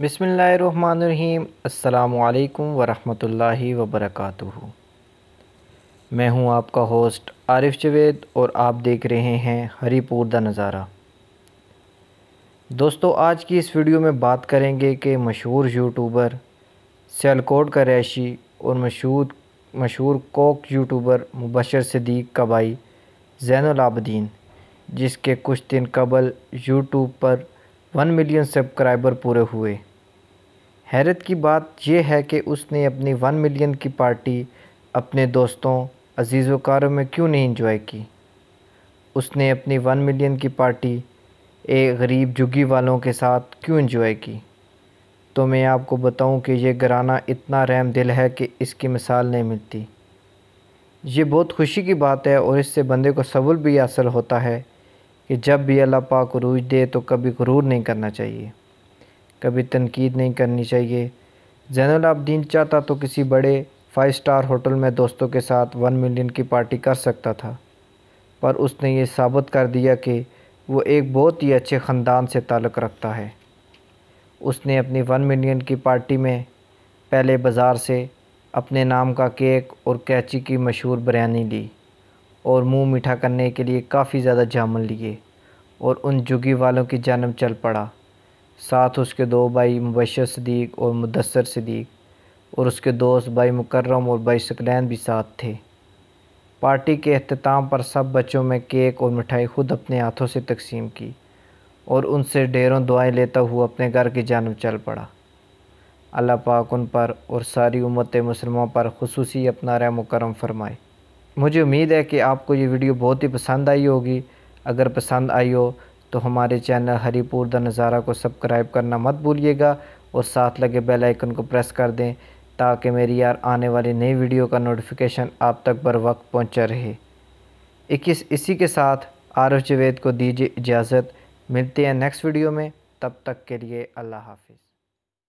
बिसमीम अल्लाम वरहमतुल्लाहि वबरकातुहू। मैं हूँ आपका होस्ट आरिफ जवेद और आप देख रहे हैं हरीपुर द नज़ारा। दोस्तों, आज की इस वीडियो में बात करेंगे कि मशहूर यूट्यूबर सियालकोट का रैशी और मशहूर मशहूर कोक यूट्यूबर मुबशर सदीक का भाई जैनलाबदीन जिसके कुछ दिन कबल यूट्यूब पर वन मिलियन सब्सक्राइबर पूरे हुए। हैरत की बात यह है कि उसने अपनी वन मिलियन की पार्टी अपने दोस्तों, अज़ीज़ वकारों में क्यों नहीं इंजॉय की? उसने अपनी वन मिलियन की पार्टी एक गरीब झुग्गी वालों के साथ क्यों इंजॉय की? तो मैं आपको बताऊँ कि ये घराना इतना रहम दिल है कि इसकी मिसाल नहीं मिलती। ये बहुत खुशी की बात है और इससे बंदे को सबूल भी हासिल होता है कि जब भी अल्लाह पाक रूज दे तो कभी गुरूर नहीं करना चाहिए। कभी तनकीद नहीं करनी चाहिए। जैनुल आबदीन चाहता तो किसी बड़े फाइव स्टार होटल में दोस्तों के साथ वन मिलियन की पार्टी कर सकता था। पर उसने ये साबित कर दिया कि वो एक बहुत ही अच्छे ख़ानदान से ताल्लुक़ रखता है। उसने अपनी वन मिलियन की पार्टी में पहले बाज़ार से अपने नाम का केक और कैची की मशहूर बिरयानी ली और मुँह मीठा करने के लिए काफ़ी ज़्यादा जामुन लिए और उन जुगी वालों की जन्म चल पड़ा। साथ उसके दो भाई मुबशर सदीक और मुदसर सदीक और उसके दोस्त भाई मुकर्रम और भाई सकलैन भी साथ थे। पार्टी के अख्ताम पर सब बच्चों में केक और मिठाई खुद अपने हाथों से तकसीम की और उनसे ढेरों दुआएँ लेता हुआ अपने घर की जानब चल पड़ा। अल्लाह पाक उन पर और सारी उम्मत मुसलमान पर खसूस अपना रहम फरमाए। मुझे उम्मीद है कि आपको ये वीडियो बहुत ही पसंद आई होगी। अगर पसंद आई हो तो हमारे चैनल हरीपुर द नज़ारा को सब्सक्राइब करना मत भूलिएगा और साथ लगे बेल आइकन को प्रेस कर दें ताकि मेरी यार आने वाली नई वीडियो का नोटिफिकेशन आप तक बर वक्त पहुँचा रहे। इक्कीस इसी के साथ आरफ जवेद को दीजिए इजाज़त। मिलते हैं नेक्स्ट वीडियो में। तब तक के लिए अल्लाह हाफिज़।